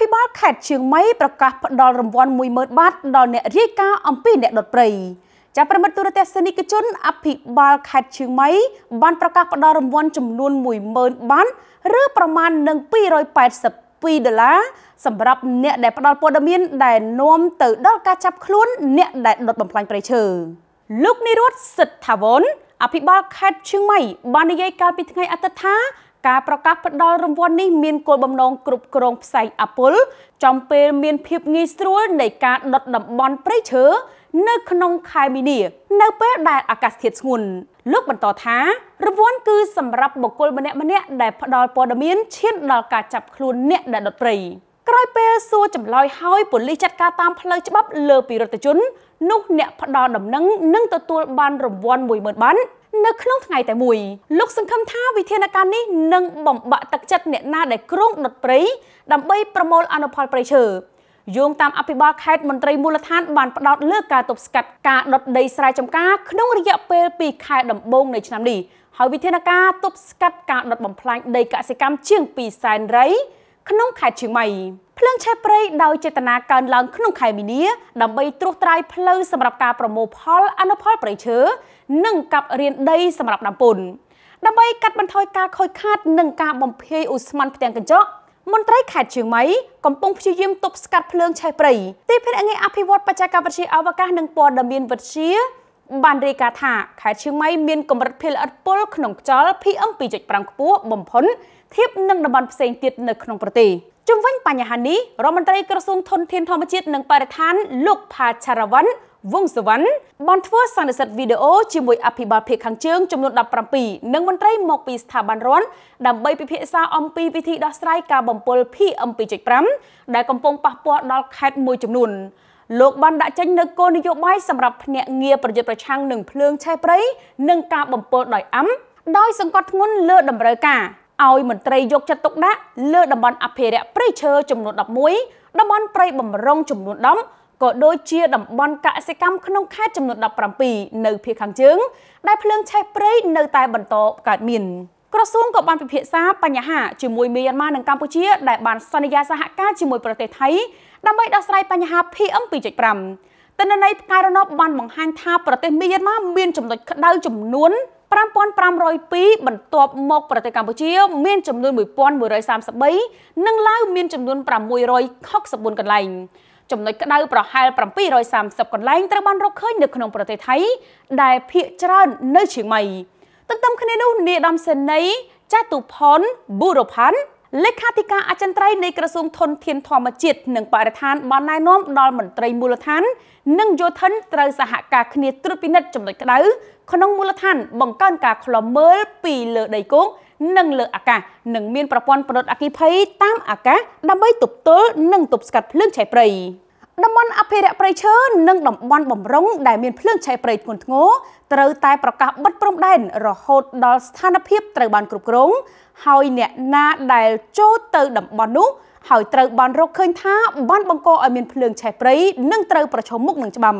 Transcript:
ភិបាលខេត្តជាងម៉ៃប្រកាសផ្ដល់រង្វាន់10000បាតដល់អ្នករាយការណ៍អំពីអ្នកដុតព្រៃចាប់ប្រិមត្តទូរទស្សនិកជនអភិបាលខេត្តជាងម៉ៃបានប្រកាសផ្ដល់រង្វាន់ចំនួន10000បាតឬប្រមាណនឹង282ដុល្លារសម្រាប់អ្នកដែលផ្ដល់ព័ត៌មានដែលនាំទៅដល់ការចាប់ខ្លួនអ្នកដែលដុតបំផ្លាញព្រៃឈើលោកនិរុតសិទ្ធថាវុនអភិបាលខេត្តឈៀងម៉ៃបាននិយាយកាលពីថ្ងៃអាទិត្យថា ការប្រកាសផ្ដល់រង្វាន់នេះមានគោលបំណងគ្រប់គ្រងផ្សែងអពុលចំពេលមានភាពងាយស្រួលនៃការដុតតំបន់ព្រៃឈើនៅក្នុងខែមីនា នៅពេលដែលអាកាសធាតុស្ងួនលោកបន្តថារង្វាន់គឺសម្រាប់បុគ្គលម្នាក់ម្នាក់ដែលផ្ដល់ព័ត៌មានឈានដល់ការចាប់ខ្លួនអ្នកដែលដុតព្រៃក្រោយពេលសួរចម្លើយហើយប៉ូលីសចាត់ការតាមផ្លូវច្បាប់លើពីរដ្ឋជន នោះអ្នកផ្ដល់ដំណឹងនឹងទទួលបានរង្វាន់10000បាន នៅក្នុងថ្ងៃតែមួយលោកសង្ឃឹមថាវិធានការនេះនឹងបំបាក់ទឹកចិត្តអ្នកណាដែលគ្រោងដុតព្រៃដើម្បីប្រមូលអនុផលព្រៃឈើយោងតាមអភិបាលខេត្តមន្ត្រីមូលដ្ឋានបានផ្ដោតលើការទប់ស្កាត់ការដុតដីស្រែចម្ការក្នុងរយៈពេល2ខែដំបូងនៃឆ្នាំនេះហើយវិធានការទប់ស្កាត់ការដុតបំផ្លាញដីកសិកម្មជាង2សែនរៃក្នុងខេត្តឈៀងម៉ៃ ភ្លើងឆេះព្រៃដោយចេតនាកើនឡើងក្នុងខែមីនាដើម្បីត្រួសត្រាយផ្លូវសម្រាប់ការប្រមូលផលអនុផលព្រៃឈើនិងកាប់រានដីសម្រាប់ដាំពុនដើម្បីកាត់បន្ថយការខូចខាតនិងការបំភាយឧស្ម័នផ្ទាំងកញ្ចក់មន្ត្រីខេត្តជើងម៉ៃកំពុងព្យាយាមទប់ស្កាត់ភ្លើងឆេះព្រៃទីភ្នាក់ងារអភិវឌ្ឍបច្ចេកវិទ្យាអវកាសនិងព័ត៌មានវិទ្យា បានរាយការណ៍ថាខេត្តឈៀងម៉ៃមានកម្រិតភាគល្អិតពុលក្នុងខ្យល់ PM 2.5ខ្ពស់បំផុតធៀបនឹងតំបន់ផ្សេងទៀតនៅក្នុងប្រទេសជុំវិញបញ្ហានេះរដ្ឋមន្ត្រីក្រសួងធនធានធម្មជាតិនិងបរិស្ថានលោកផាឆារវ៉ាន់វងសវណ្ណបានធ្វើសន្និសីទវីដេអូជាមួយអភិបាលភាគខាងជើងចំនួន17និងមន្ត្រីមកពីស្ថាប័នរដ្ឋដើម្បីពិភាក្សាអំពីវិធីដោះស្រាយការបំពុល PM2.5 ដែលកំពុងប៉ះពាល់ដល់ខេត្តមួយចំនួន លោកបានដាក់ចេញនូវគោលនយោបាយសម្រាប់ភ្នាក់ងារប្រយុទ្ធប្រឆាំងនឹងភ្លើងឆេះព្រៃនិងការបំពុលដោយអំដោយសង្កត់ធ្ងន់លើតម្រូវការឲ្យមន្ត្រីយកចិត្តទុកដាក់លើតំបន់អភិរក្សព្រៃឈើចំនួន11តំបន់ព្រៃបំរុងចំនួន10ក៏ដូចជាតំបន់កសិកម្មក្នុងខេត្តចំនួន17នៅភាគខាងជើងដែលភ្លើងឆេះព្រៃនៅតែបន្តកើតមាន ក្រសួងក៏បានពិភាក្សាបញ្ហាជាមួយមីយ៉ាន់ម៉ានិងកម្ពុជាដែលបានសន្យាសហការជាមួយប្រទេសថៃដើម្បីដោះស្រាយបញ្ហា PM 2.5ទិន្នន័យផ្កាយរណបបានបង្ហាញថាប្រទេសមីយ៉ាន់ម៉ាមានចំណុចក្តៅចំនួន5502បន្ទាប់មកប្រទេសកម្ពុជា មានចំនួន1133និងឡាវមានចំនួន664កន្លែងចំណុចក្តៅប្រហែល730កន្លែងត្រូវបានរកឃើញនៅក្នុងប្រទេសថៃដែលភាគច្រើននៅឈៀងម៉ៃ ទន្ទឹមគ្នានោះនាយឧត្តមសេនីយ៍ចាតុផុនប៊ូរ៉ូផាន់លេខាធិការអចិន្ត្រៃយ៍នៃក្រសួងធនធានធម្មជាតិនិងបរិស្ថានបានណែនាំដល់មន្ត្រីមូលដ្ឋាន និងយោធិនត្រូវសហការគ្នាត្រួតពិនិត្យចំណុចក្តៅក្នុងមូលដ្ឋាន បង្កើនការឃ្លាំមើលពីលើដីគោកនិងលើអាកាសនិងមានប្រព័ន្ធប្រដុតអគ្គិភ័យតាមអាកាសដើម្បីទប់ទល់និងទប់ស្កាត់ភ្លើងឆេះព្រៃ តំបន់អភិរក្សព្រៃឈើនិងតំបន់បំរុងដែលមានភ្លើងឆេះព្រៃធ្ងន់ធ្ងរត្រូវតែប្រកាសបិទព្រំដែនរហូតដល់ស្ថានភាពត្រូវបានគ្រប់គ្រងហើយអ្នកណាដែលចូលទៅតំបន់នោះហើយត្រូវបានរកឃើញថាបានបង្កឲ្យមានភ្លើងឆេះព្រៃនិងត្រូវប្រឈមមុខនឹងច្បាប់